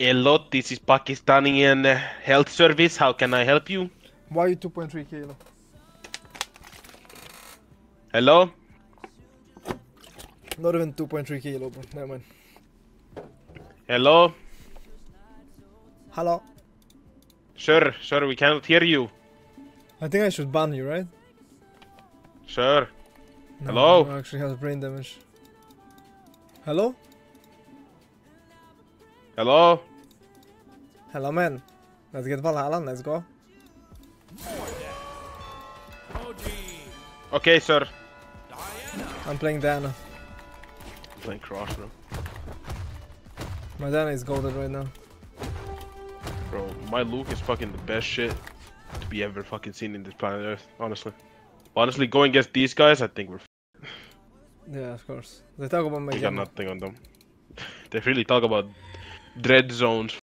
Hello, this is Pakistani uh, Health Service. How can I help you? Why are you 2.3 kilo? Hello? Not even 2.3 kilo, but never mind. Hello? Hello? Sir, sir, we cannot hear you. I think I should ban you, right? Sir. No, Hello? no, actually has brain damage. Hello? Hello? Hello, man. Let's get Valhalla, let's go. Okay, sir. I'm playing Diana. I'm playing Cross, bro. My Diana is golden right now. Bro, my Luke is fucking the best shit to be ever fucking seen in this planet Earth, honestly. Honestly, going against these guys, I think we're f- Yeah, of course. They talk about my we got nothing on them. They really talk about dread zones,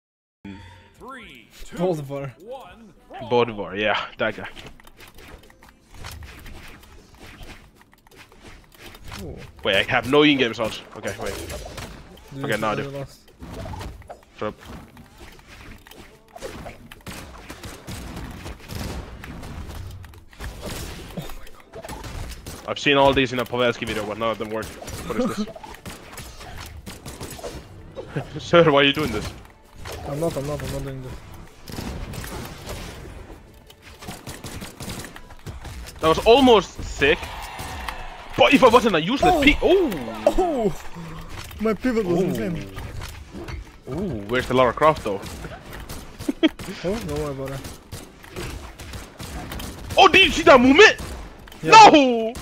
Three, two, Bolvar. one. Bolivar, yeah, that guy. Ooh. Wait, I have no in-game sounds. Okay, wait. Do Okay, now I do. the last- Shut up. I've seen all these in a Pavelski video, but none of them work. What is this? Sir, why are you doing this? I'm not, I'm not, I'm not doing this. That was almost sick. But if I wasn't a useless Oh. pe- oh, Oh! My pivot was Ooh. insane. Ooh, where's the Lara Croft though? Oh, don't worry about it. Oh, did you see that movement? Yeah. No!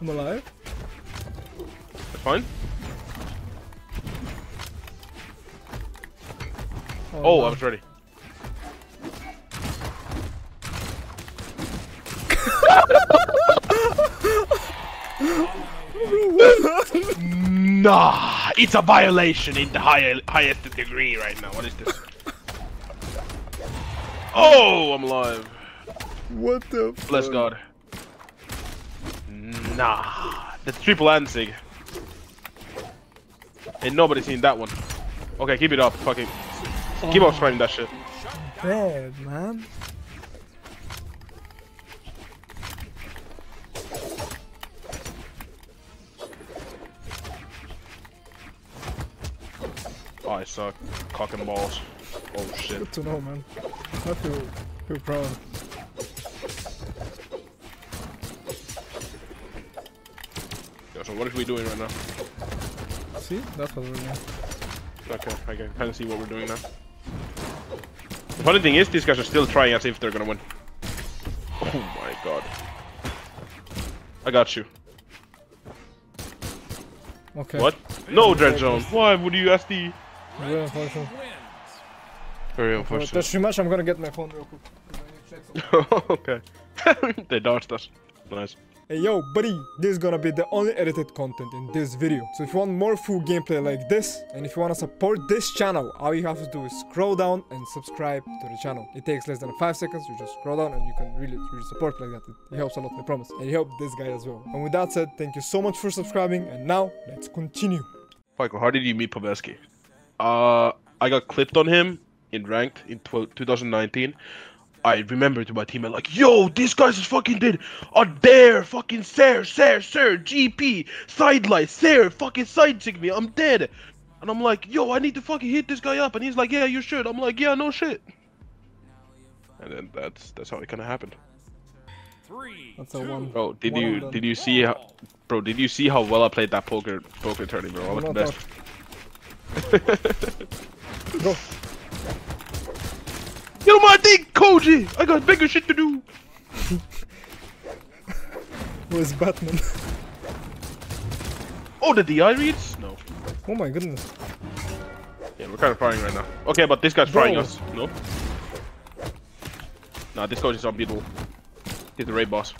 I'm alive. That's fine. Oh, oh I was ready. Nah, it's a violation in the higher, highest degree right now. What is this? Oh, I'm alive. What the Bless fuck? God. Nah, the triple Ansig. Ain't nobody seen that one. Okay, keep it up. Fucking keep on spamming that shit. Bad, man. Oh, I suck. Cock and balls. Oh shit. Good to know, man. I feel, feel proud. What are we doing right now? See? That's what we're doing. Okay, I can kind of see what we're doing now. The funny thing is, these guys are still trying as if they're gonna win. Oh my god. I got you. Okay. What? No, Dread Zone. Why would you ask the... Very unfortunate. Very For unfortunate. touch too much, I'm gonna get my phone real quick. 'cause I need to check okay. they dodged us. Nice. Hey yo, buddy, this is gonna be the only edited content in this video. So if you want more full gameplay like this, and if you wanna support this channel, all you have to do is scroll down and subscribe to the channel. It takes less than 5 seconds, you just scroll down and you can really, really support like that. It, helps a lot, I promise. And it helps this guy as well. And with that said, thank you so much for subscribing, and now, let's continue. Michael, how did you meet Pavelski? Uh, I got clipped on him in ranked in 2019. I remember to my teammate like, yo, these guys is fucking dead. A dare, fucking sir, sir, sir, GP, sidelight, sir, fucking side sig me, I'm dead. And I'm like, yo, I need to fucking hit this guy up. And he's like, yeah, you should. I'm like, yeah, no shit. And then that's that's how it kind of happened. Three, That's a one. Bro, did One you did you see how, bro? Did you see how well I played that poker poker tourney, bro? I was the best. Go. Get on my dick, Koji! I got bigger shit to do! Where's Batman? Oh, the DI reads? No. oh my goodness. Yeah, we're kind of firing right now. Okay, but this guy's frying us. No? Nah, this coach is unbeatable. He's the raid boss.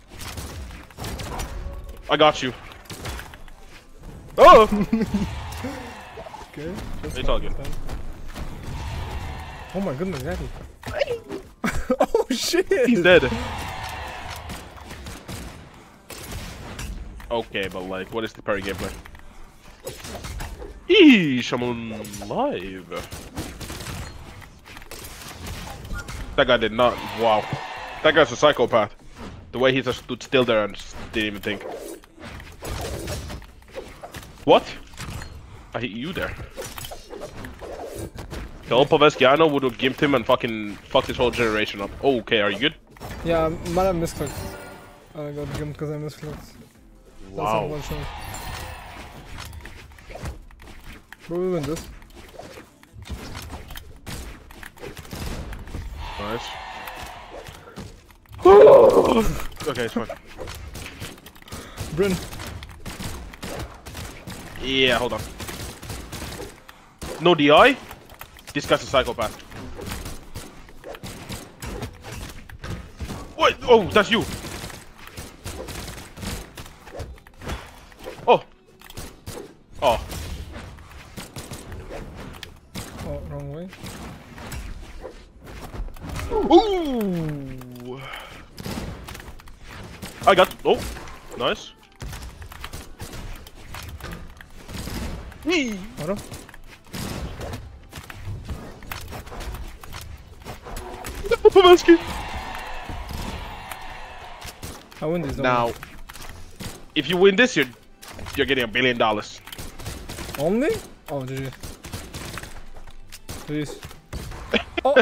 I got you. Oh! Okay. It's all good. Oh my goodness, exactly. oh shit! He's dead. Okay, but like, what is the parry gameplay? Eesh, I'm alive. That guy did not. Wow. That guy's a psychopath. The way he just stood still there and didn't even think. What? I hit you there. Kill Povesciano would have gimped him and fucking fucked his whole generation up. Oh, okay, are you good? Yeah, man, I misclicked. I got gimped because I misclicked. That's Wow. unfortunate. But we win this. Nice. okay, it's fine. Brynn, Yeah, hold on. No DI? This guy's a psychopath. What? Oh, that's you. Oh. Oh. oh, wrong way. Ooh. I got. Oh, nice. Whee. Hold on. Popovsky. I win this. don't Now, if you win this, you're you're getting a billion dollars. Only? Oh, GG. Please. Oh!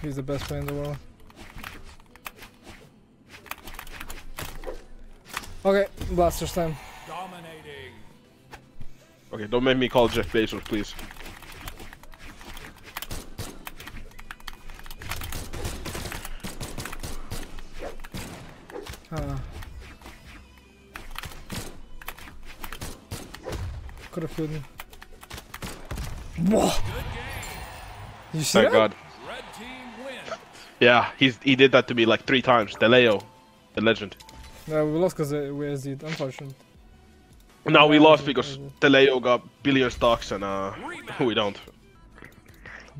He's the best player in the world. Okay, blasters time. Okay, don't make me call Jeff Bezos, please. Ah. Could have killed me. Whoa! You see Thank that? God. Red team wins. Yeah, he's he did that to me like three times. DeLeo, the legend. Yeah, we lost because we SD'd, unfortunate. Now we lost because. DeLeo got billion stocks and uh we don't.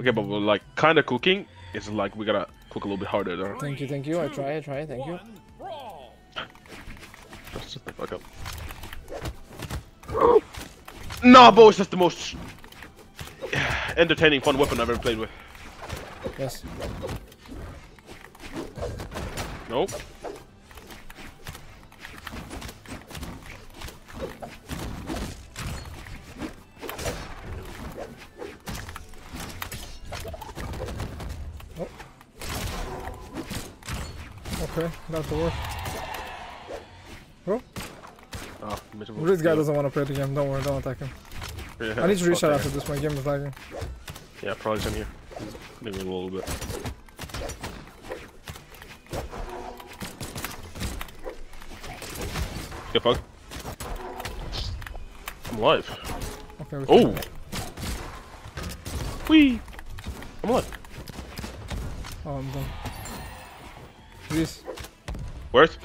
Okay, but we're like kind of cooking. It's like we gotta cook a little bit harder. Though. Thank you, thank you. I try, I try, thank you. Just shut the fuck up. Nah, boys, that's the most entertaining, fun weapon I've ever played with. Yes. Nope. Okay, the will work. Oh, miserable. This guy doesn't want to play the game. Don't worry, don't attack him. Yeah, I need to restart okay. after this. My game is lagging. Yeah, probably same here. Maybe a little bit. Get fucked. I'm alive. Okay. Oh! Whee! I'm alive. Oh, I'm done. Please. Where's?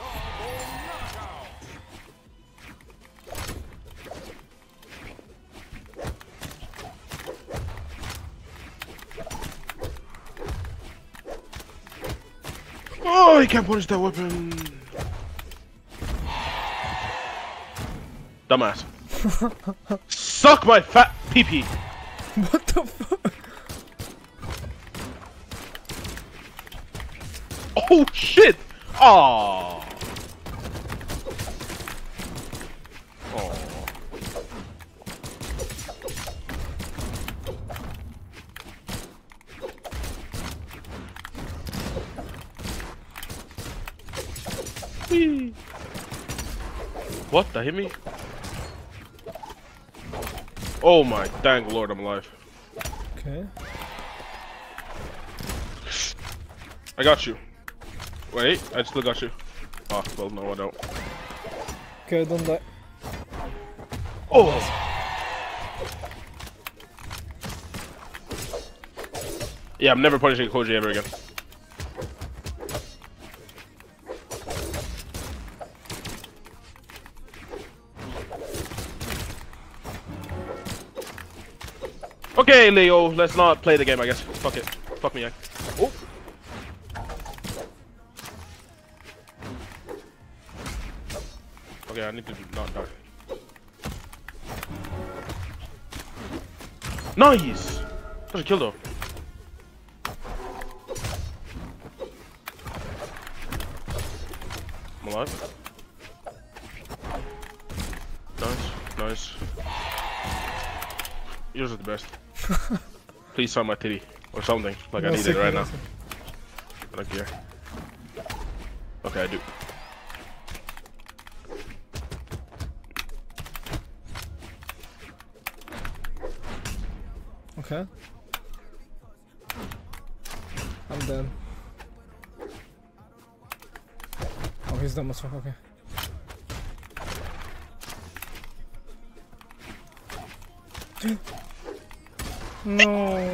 Oh, he can't punish that weapon. Dumbass. Suck my fat pee pee. What the fuck? Oh shit! Oh. Whee. What? the hit me? Oh my dang lord, I'm alive. Okay. I got you. Wait, I still got you. Oh, well, no, I don't. Okay, don't die. Oh! Yeah, I'm never punishing Koji ever again. Okay, Leo, let's not play the game, I guess. Fuck it. Fuck me, yeah. I need to not die. Nice! That's a kill though. I'm alive. Nice, nice. Yours are the best. Please sign my titty or something. Like I need it right now. I don't care. Okay, I do. Okay. I'm dead. Oh, he's dumb as fuck, okay. no.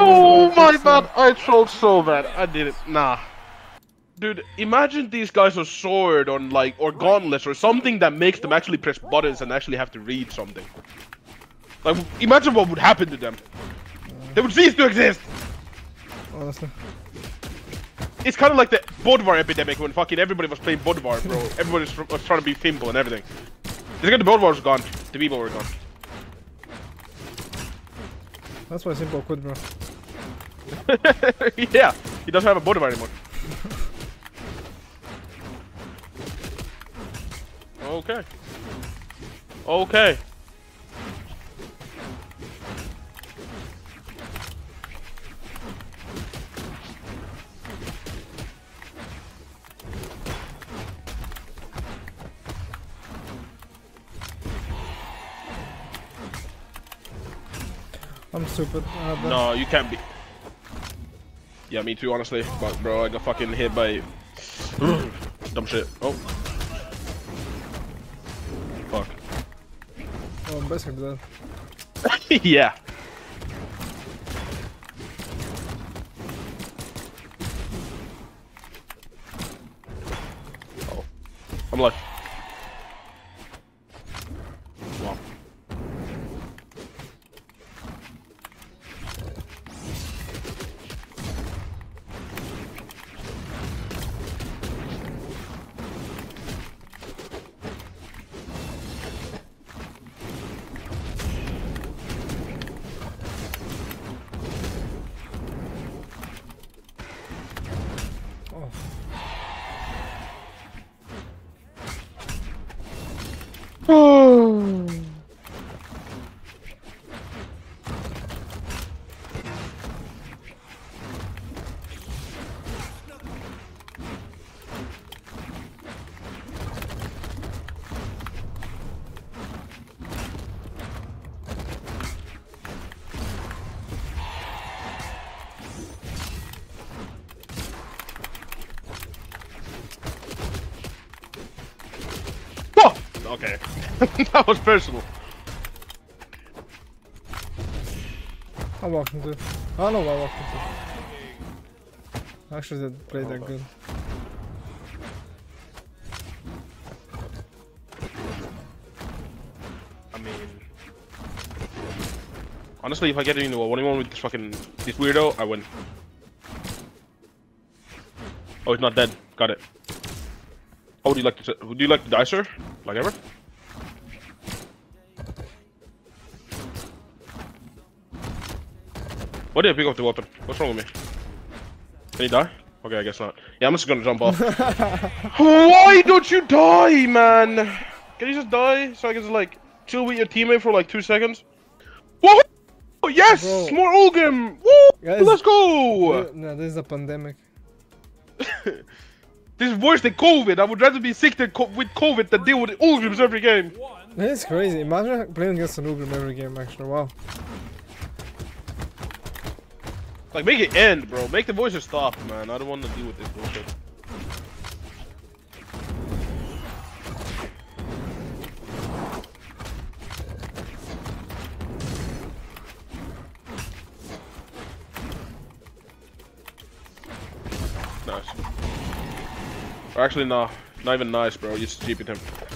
Oh my god! I trolled so bad. I did it. Nah. Dude, imagine these guys are sword on like or gauntlets or something that makes them actually press buttons and actually have to read something. Like imagine what would happen to them. They would cease to exist. Honestly. It's kind of like the Bodvar epidemic when fucking everybody was playing Bodvar, bro. Everybody was, trying to be Fimble and everything. This guy, the Bodvar was gone. The people were gone. That's why Simple quit, bro. yeah, he doesn't have a Bodvar anymore. Okay. Okay. I'm stupid. Uh, No, you can't be. Yeah, me too, honestly. But bro, I got fucking hit by dumb shit. Oh. Fuck. Oh, I'm basically dead. yeah. Okay. that was personal. I walked into. I don't know what I walked into. I actually did play that good. I mean, honestly, if I get into a one-on-one with this fucking this weirdo, I win. Oh, he's not dead. Got it. Oh, How would you like to? Would you like to die, sir? Like ever? Why did I pick up the weapon? What's wrong with me? Can you die? Okay, I guess not. Yeah, I'm just gonna jump off. Why don't you die, man? Can you just die so I can just like chill with your teammate for like two seconds? Whoa! Yes! Bro. More Ulgrim! Woo! Guys. Let's go! No, this is a pandemic. This is worse than COVID. I would rather be sick than co with COVID than deal with Ulgrims every game. That is crazy. Imagine playing against an Ulgrim every game, actually. Wow. Like, make it end, bro. Make the voices stop, man. I don't want to deal with this bullshit. Nice. Actually, no. Not even nice, bro. You just GP'd him.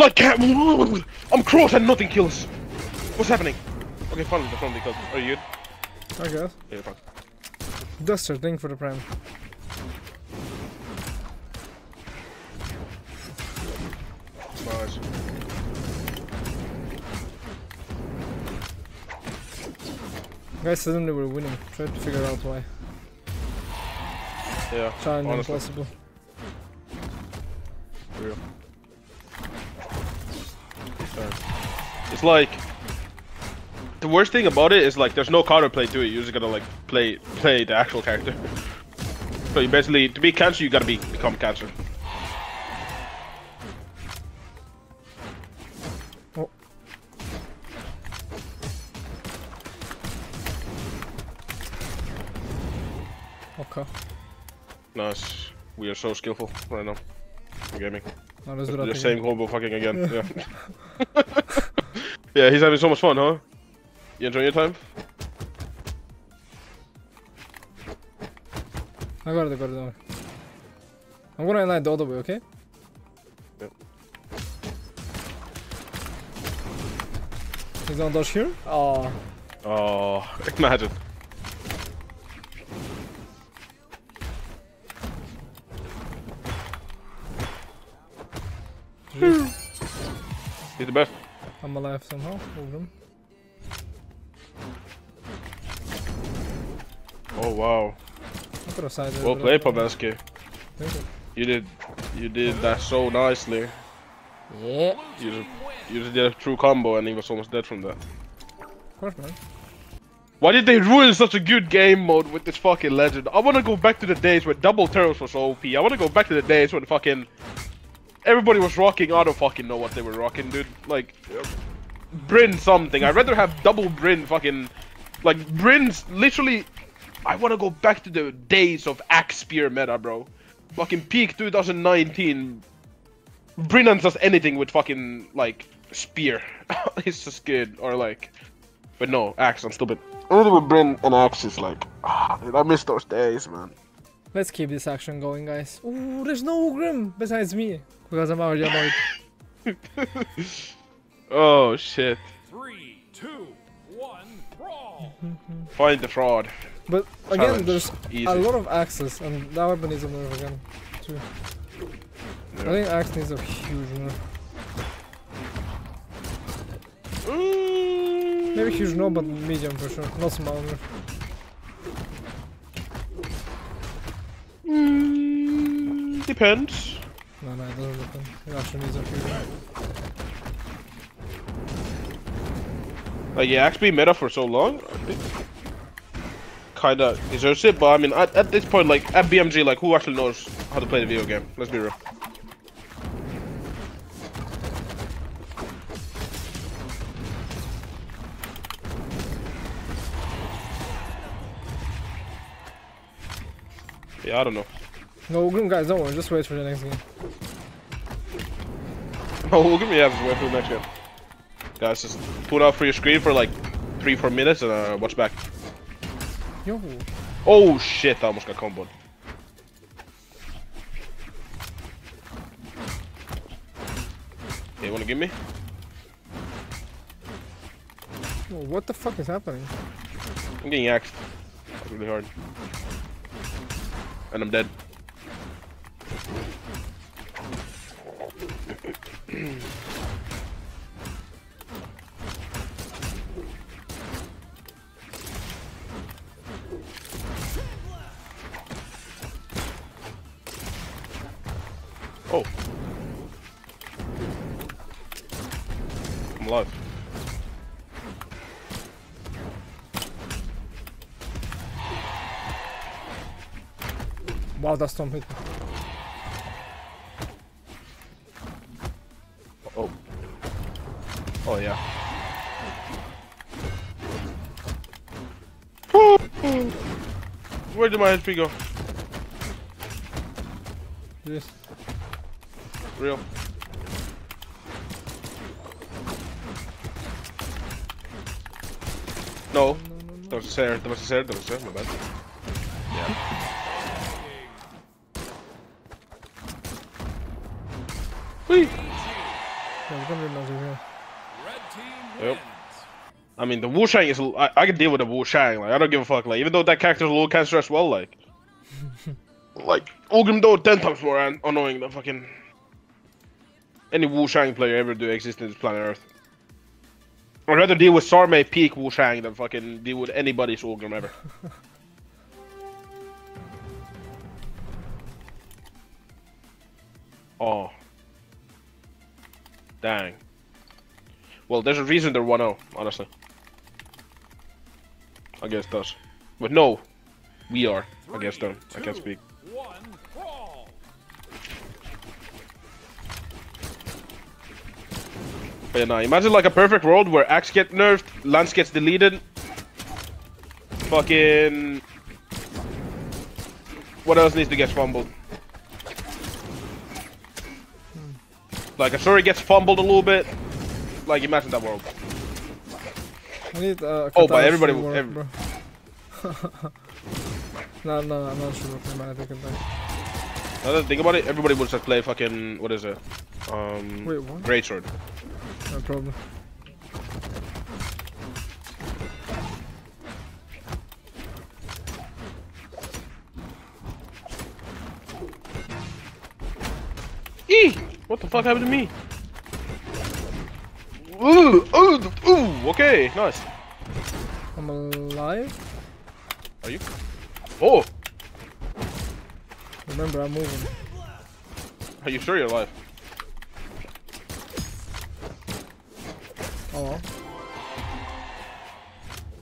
Like, cat- I'm cross and nothing kills. What's happening? Okay. The front because are you good? I guess. Yeah, you're fine. Duster, thank for the prime. Nice. Guys suddenly we're winning. Try to figure out why. Yeah. Trying impossible. It's like the worst thing about it is like there's no counterplay to it. You're just gonna like play play the actual character. So you basically to be cancer, you gotta be become cancer. Oh. Okay. Nice. We are so skillful right now. in Gaming. The same combo fucking again. Yeah. yeah, he's having so much fun, huh? You enjoying your time? I got it, I got it. Don't worry. I'm gonna land the other way, okay? Yep. He's gonna dodge here? Oh, Oh, imagine. He's the best. I'm alive somehow. Over him. Oh wow. I could have sided. Well but played, I- Pavelski. You. You did, you did that so nicely. Yeah. You just, you just did a true combo, and he was almost dead from that. Of course, man. Why did they ruin such a good game mode with this fucking legend? I want to go back to the days when double turtles was OP. I want to go back to the days when fucking everybody was rocking. I don't fucking know what they were rocking, dude. Like Brynn something. I'd rather have double Brynn fucking like Brynn's literally. I want to go back to the days of axe spear meta, bro. Fucking peak 2019. Brynn does anything with fucking like spear. it's just good or like. But no, axe. I'm stupid. Only with Brynn and axe is like, ah, dude, I miss those days, man. Let's keep this action going, guys. Ooh, there's no Grim besides me. Because I'm already annoyed. Oh shit! Three, two, one, brawl. Find the fraud. But again, Challenge. there's Easy. a lot of axes, and that weapon needs a nerf again, too. I think axe needs a huge nerf. Mm. Maybe huge no, but medium for sure. Not small nerf. Mm, depends. No, no, actually. Like yeah, being meta for so long, kinda deserves it. But I mean, at, at this point, like at BMG, like who actually knows how to play the video game? Let's be real. Yeah, I don't know. No, Grim guys, don't worry, just wait for the next game. Oh, we'll give me have wait for the next game. Guys, just put out for your screen for like three, four minutes and uh, watch back. Yo, Oh shit, I almost got comboed. Hey, you wanna give me? yo, what the fuck is happening? I'm getting axed. Really hard. And I'm dead. That storm hit me. Oh. Oh yeah. Where did my HP go? Yes. Real. No. That was a Sarah. That was a Sarah. That was a Sarah. My bad. Yeah. Whee! Yeah, we're gonna be another here. Red team Yep. I mean, the Wu Shang is. I, I can deal with the Wu Shang. Like, I don't give a fuck. Like, even though that character's a little cancer as well, like, like Ulgrim though ten times more an- annoying than fucking any Wu Shang player ever do exist in this planet Earth. I'd rather deal with Sarme peak Wu Shang than fucking deal with anybody's Ulgrim ever. oh. Dang. Well, there's a reason they're 1-0, honestly. I guess does. But no, we are against them. I can't speak. One. But yeah, nah, imagine like a perfect world where Axe gets nerfed, Lance gets deleted. Fucking. What else needs to get fumbled? Like Asuri gets fumbled a little bit. Like imagine that world. Need uh, Oh, but everybody- work, every- no, no, I'm not sure. Man, I think I'm. Now that I think about it, everybody would just play fucking what is it? Um, Wait, what? Greatsword. No problem. Fuck happened to me? Ooh, ooh, ooh. Okay, nice. I'm alive. Are you? Oh, Remember, I'm moving. are you sure you're alive? Oh, well.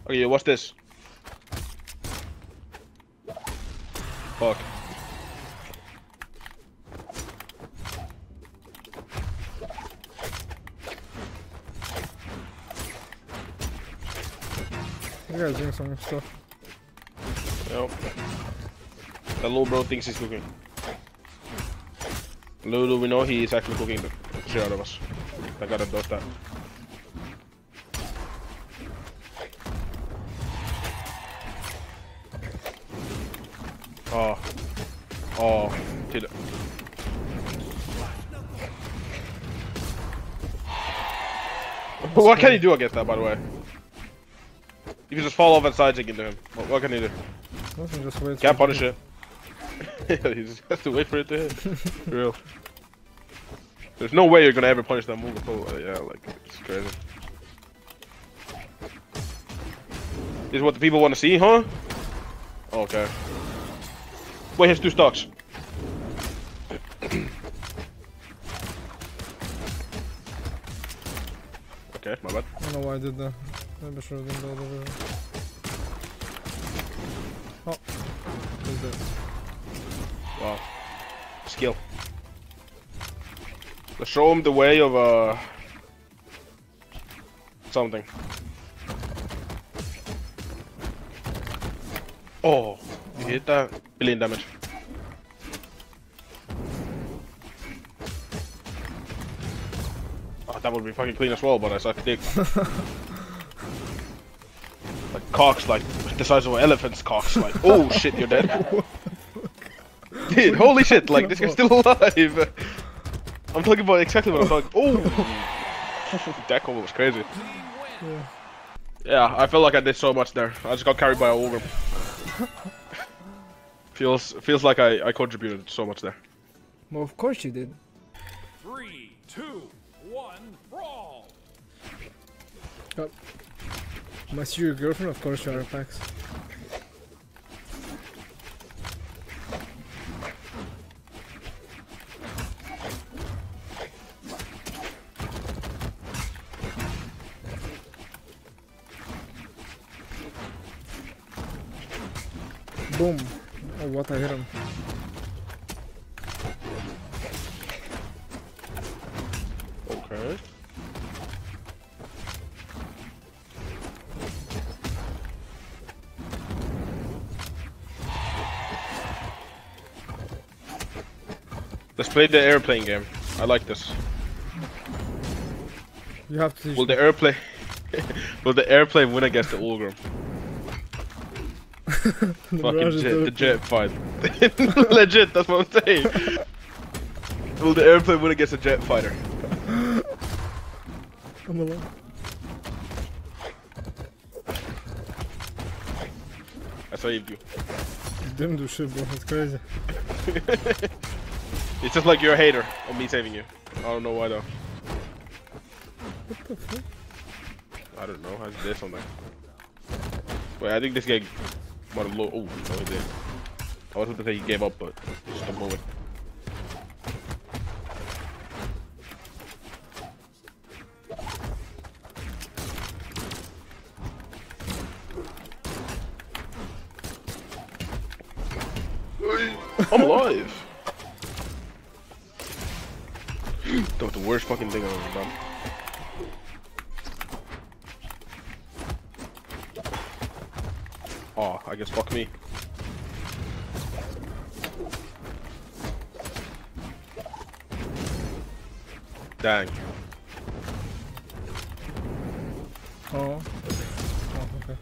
Okay, what's this? Fuck. You guys doing some stuff. Yep. That little bro thinks he's cooking. Little do we know he is actually cooking the shit out of us. I gotta does that. Oh. Oh. Till What can he do against that, by the way? You can just fall off and side dig into him. What, what can he do? Nothing, just wait. Can't for punish it. he just has to wait for it to hit. For Real. There's no way you're gonna ever punish that move at. Uh, Yeah, like, it's crazy. This is what the people want to see, huh? Okay. Wait, here's two stocks. okay, my bad. I don't know why I did that. Maybe I should have done the other way. Oh. Who's? Wow. Skill. Let's show him the way of uh something. Oh, you hit that? Billion damage. Oh, that would be fucking clean as well, but I suck dick. like cocks, like the size of an elephant's cocks. Like, oh shit, you're dead. Dude, holy shit, like this guy's still alive. I'm talking about exactly what I'm talking. Oh, that combo was crazy. Yeah. Yeah, I felt like I did so much there. I just got carried by a ogre. feels feels like I I contributed so much there. Well, of course you did. Three, two, one, brawl. Oh. I see your girlfriend? Of course you are, Pax. Boom. Oh, what I hit him. Play the airplane game. I like this. You have to. Will the airplane? will the airplane win against the Ulgrim? Fucking jet, the jet fight. Legit, that's what I'm saying. will the airplane win against a jet fighter? I'm alone. I saved you. You didn't do shit, bro. That's crazy. It's just like you're a hater of me saving you. I don't know why though. What the fuck? I don't know. I did something. Wait, I think this guy might have low. Oh, no, he did. I was about to say he gave up, but just a moment. I'm alive. That the worst fucking thing I've ever done. Oh, I guess fuck me. Dang. Oh. Oh, okay.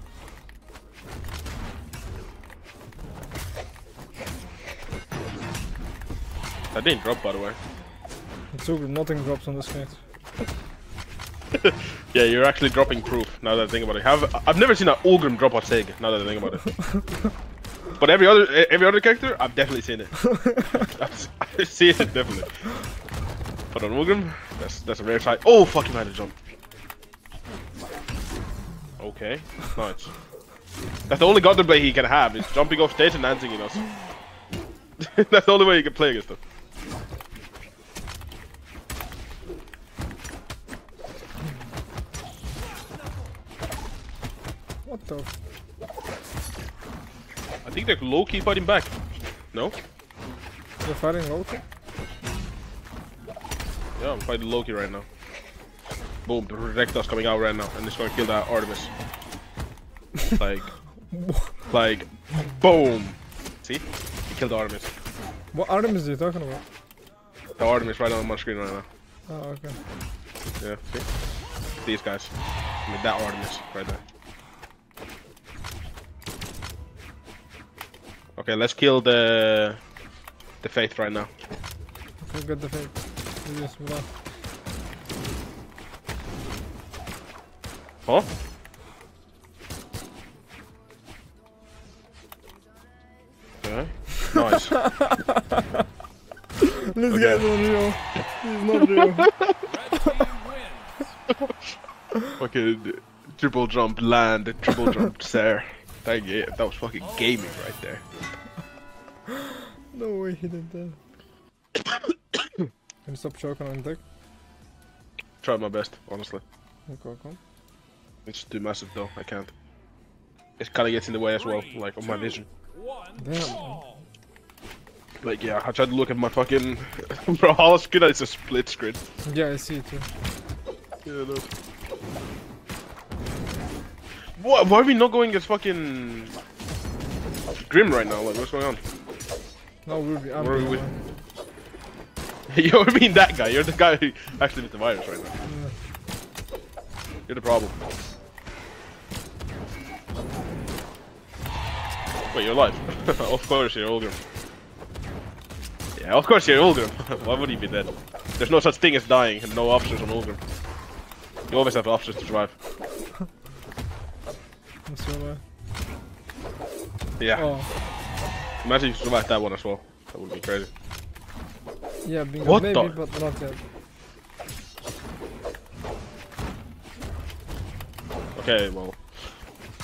That didn't drop, by the way. So. Nothing drops on this case. Yeah, you're actually dropping proof. Now that I think about it, have I've never seen an Ulgrim drop a Sig. Now that I think about it. but every other every other character, I've definitely seen it. I've, I've seen it definitely. But on Ulgrim, that's that's a rare sight. Oh fuck, you had to jump. Okay, nice. That's the only gunplay he can have is jumping off stage and dancing in us. that's the only way he can play against them. What the? I think they're low key fighting back. No? You're fighting Loki? Yeah, I'm fighting Loki right now. Boom, the Rectus coming out right now, and it's gonna kill that Artemis. like, like, boom. See? He killed the Artemis. What Artemis are you talking about? The Artemis right on my screen right now. Oh, okay. Yeah, see? These guys. I mean, that Artemis right there. Okay, let's kill the the Faith right now. Okay, get the fake. Yes, well, Huh? Okay. Nice. This guy's unreal. He's not real. Fucking triple jump land, triple jump there. Thank you. that was fucking gaming right there. No way he did that. Can you stop choking on dick? Tried my best, honestly. Okay, okay. It's too massive though, I can't. It kinda gets in the way as well, like on my vision. One. Damn. Like yeah, I tried to look at my fucking bro, all screen it's a split screen. Yeah, I see it too. Yeah, no. What why are we not going as fucking Grim right now? Like what's going on? No, Ruby, I'm Where are the we- one. You're being that guy, you're the guy who actually with the virus right now. You're the problem. Wait, you're alive. of course you're Ulgrim. Yeah, of course you're Ulgrim. Why would he be dead? There's no such thing as dying and no options on Ulgrim. You always have options to survive. I'm so alive. Yeah. Oh, Imagine if you survived that one as well. That would be crazy. yeah, bingo. What Maybe, the- but not yet. Okay, well.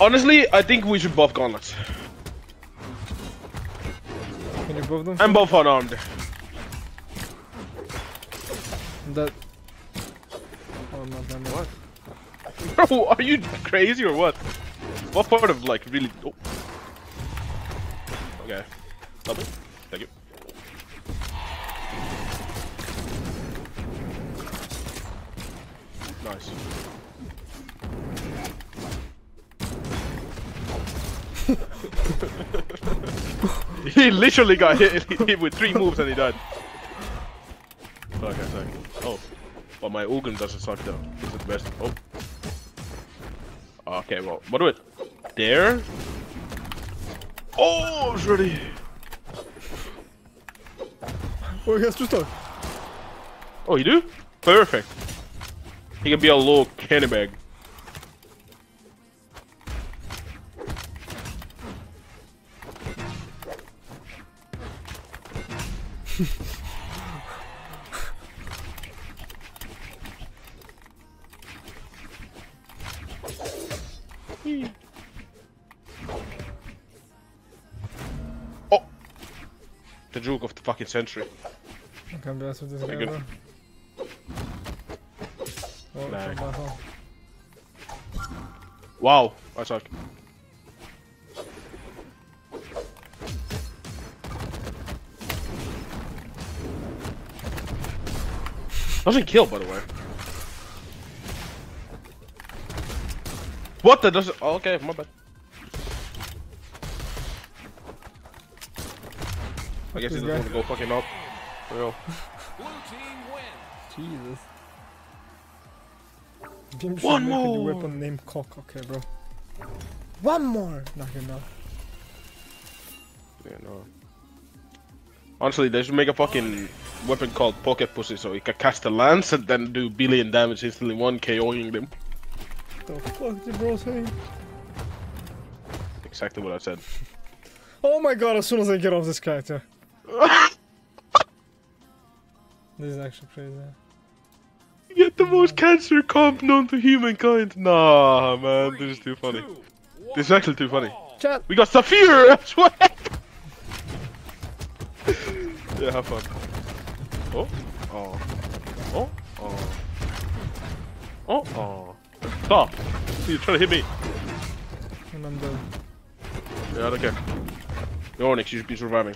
Honestly, I think we should buff gauntlets. Can you buff them? I'm both unarmed. That. Oh, not that. What? Bro, are you crazy or what? What part of like really? Oh. Okay. Lovely. Thank you. Nice. he literally got hit, hit with three moves and he died. Sorry. Oh. Well, my organ doesn't suck though. This is the best. Oh. Okay, well, what do it? There? O, oh, joli Oh, he has two stars. Oh, you do? Perfect. He can be a little candy bag. juke of the fucking century. I can't be honest with this guy, Pretty bro. good. Oh, Nah. it's my fault. Wow, I suck. Doesn't kill, by the way. What the does it? Oh, okay, my bad. Guess he This doesn't guy. want to go fucking up. For real. Blue team wins. Jesus. Jim should One make a new more. weapon named cock. Okay, bro. One more. Not enough. Yeah, no. Honestly, they should make a fucking weapon called Pocket Pussy so you can cast a lance and then do billion damage instantly, one KOing them. The fuck did bro saying? Exactly what I said. Oh my god! As soon as I get off this character, this is actually crazy. You get the most cancer comp known to humankind. Nah, man, this is too funny. This is actually too funny. Chat. We got Saphir as well. yeah, have fun. Oh, oh, oh, oh, oh, oh. Stop! You're trying to hit me. And I'm dead. Yeah, I don't care. Yo, Onyx, you should be surviving.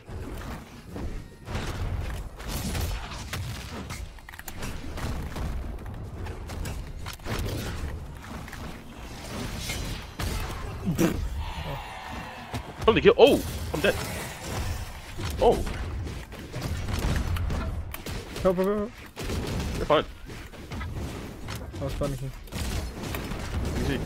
Something kill. Oh, I'm dead. Oh, Help, help, help. you're fine. I was panicking. Easy.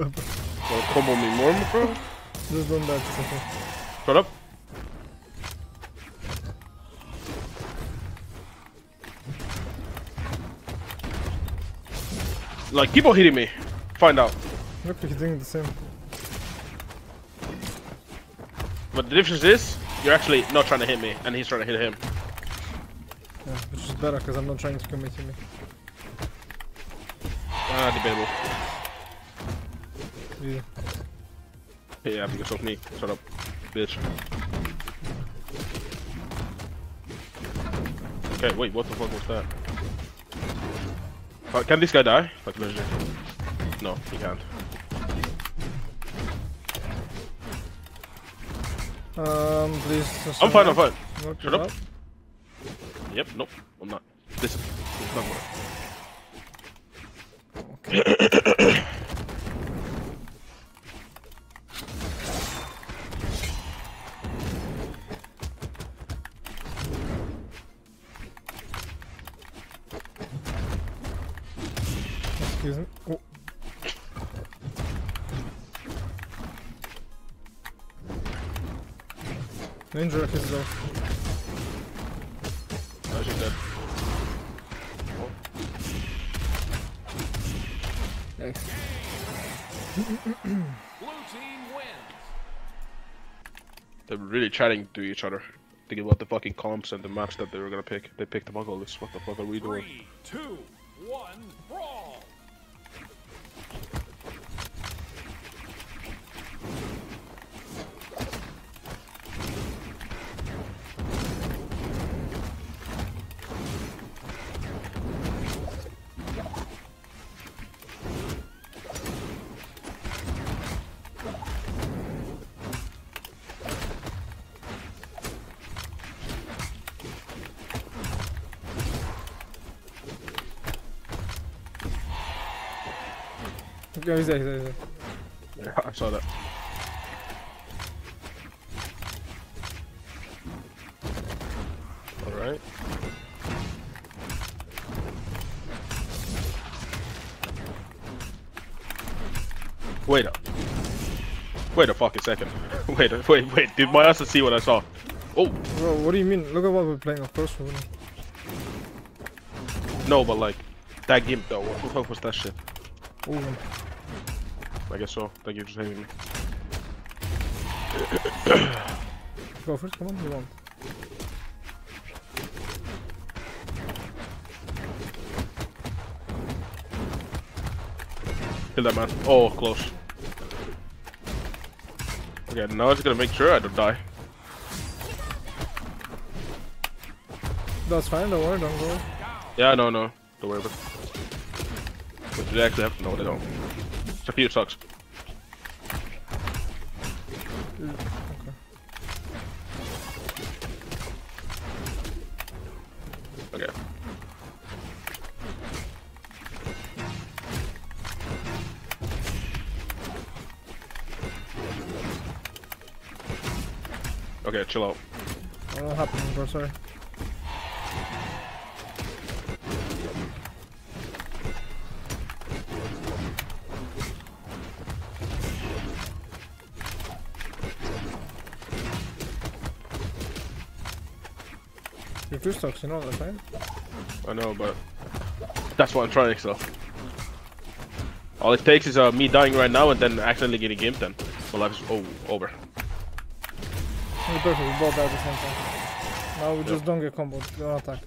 Wanna combo me more, bro? Just don't die. Shut up. Like, keep on hitting me. Find out. Look, he's doing the same. But the difference is, you're actually not trying to hit me, and he's trying to hit him. Yeah, which is better because I'm not trying to commit to me. Ah, debatable. Yeah. Yeah, because of me. Shut up, bitch. Okay, wait, what the fuck was that? Uh, can this guy die? No, he can't. Um, please. I'm fine, I'm fine. Shut it up. Yep, nope, I'm not. This is not work. They're really chatting to each other. Thinking about the fucking comps and the maps that they were gonna pick. They picked the Mongolis. What the fuck are we doing? Three, two, one, brawl. Yeah, he's there, he's there, he's there. Yeah, I saw that. Alright. Wait a Wait a fucking second. Wait, a- wait, wait. Did my ass see what I saw? Oh, Bro, what do you mean? Look at what we're playing. Of course we're winning. no, but like, that gimp though. What the fuck was that shit? Oh, man. I guess so. Thank you for saving me. Go first, come on, you want. Kill that man. Oh, close. Okay, now I just gotta make sure I don't die. That's fine, don't worry, don't worry. Yeah, no, no. Don't worry about it. But you actually have to know they don't. Shapir sucks. Okay. Okay, chill out. What happened, bro? Sorry. Stocks, you know that, right? I know, but that's what I'm trying to so. All it takes is uh, me dying right now and then accidentally getting gimped then. My life is oh, over. Perfect, we both die at the same time. Now we just don't get comboed, don't attack.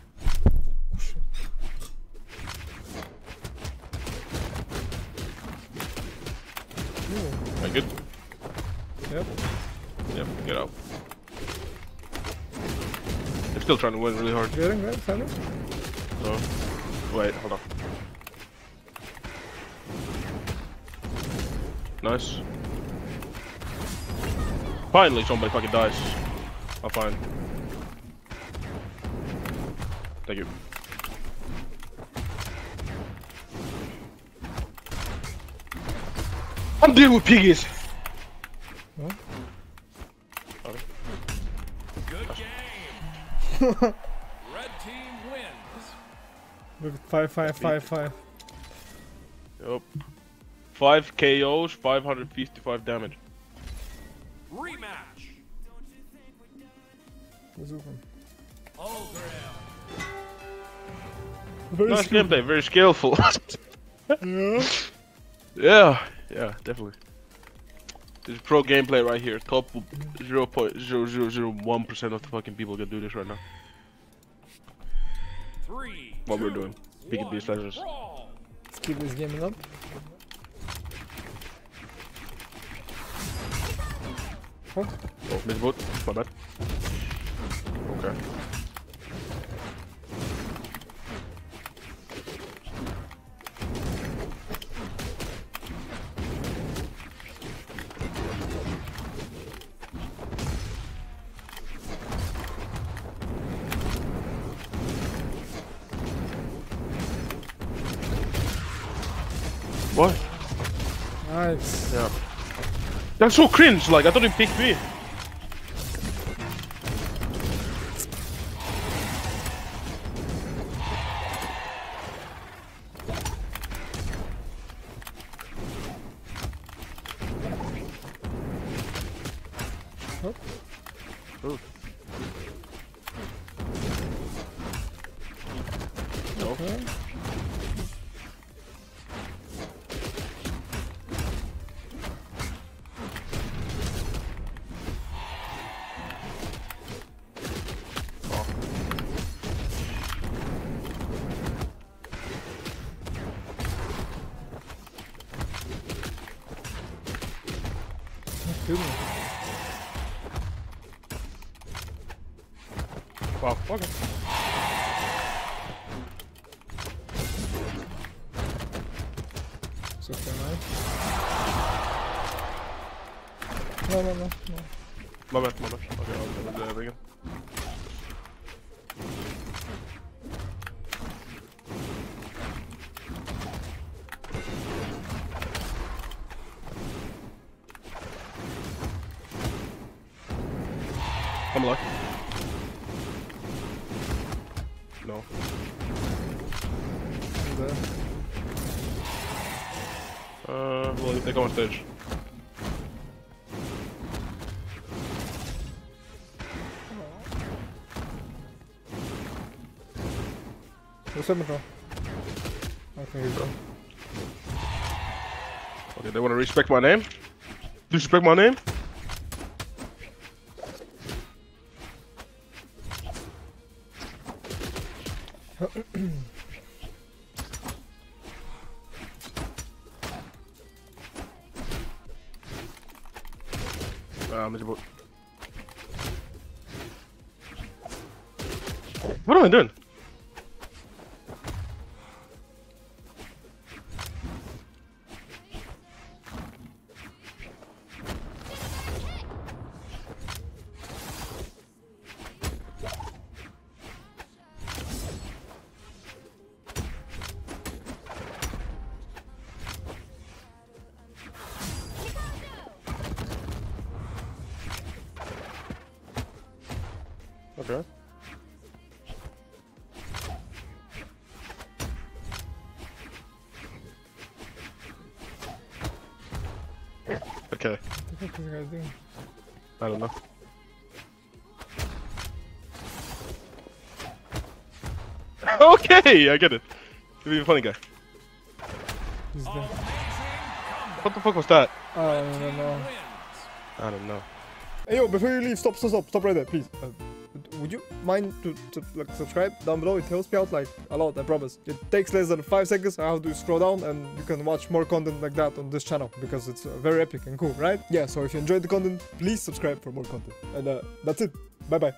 Am I good? yep. Yep, get out. I'm still trying to win really hard. Getting good, Simon? So, wait, hold on. Nice. Finally, somebody fucking dies. I'm fine. Thank you. I'm dealing with piggies. Red team wins. Look at 5 5 5 5. Yup. Five KOs, 555 damage. Rematch. Bazooka. Ulgrim. Very Nice skilled. gameplay, very skillful. Yeah. yeah, yeah, definitely. This pro gameplay right here. Top 0.0001% of the fucking people can do this right now. Three. What we're doing. Picking these. Let's keep this gaming up. What? Oh, miss boot. My bad. Okay. That's so cringe, like I thought he picked me. Kill me. Wow, okay. It's okay, man. No, no, no, Symmetron. Okay, here you go. Okay, they want to respect my name? Respect my name? Ah, uh, What am I doing? Okay, I get it. You're a funny guy. He's there. What the fuck was that? I don't know. I don't know. Hey yo, before you leave, stop, stop, stop, stop right there, please. Uh, would you mind to, to like subscribe down below? It helps me out like a lot, I promise. It takes less than five seconds. I have to scroll down and you can watch more content like that on this channel because it's uh, very epic and cool, right? Yeah, so if you enjoyed the content, please subscribe for more content. And uh, that's it. Bye bye.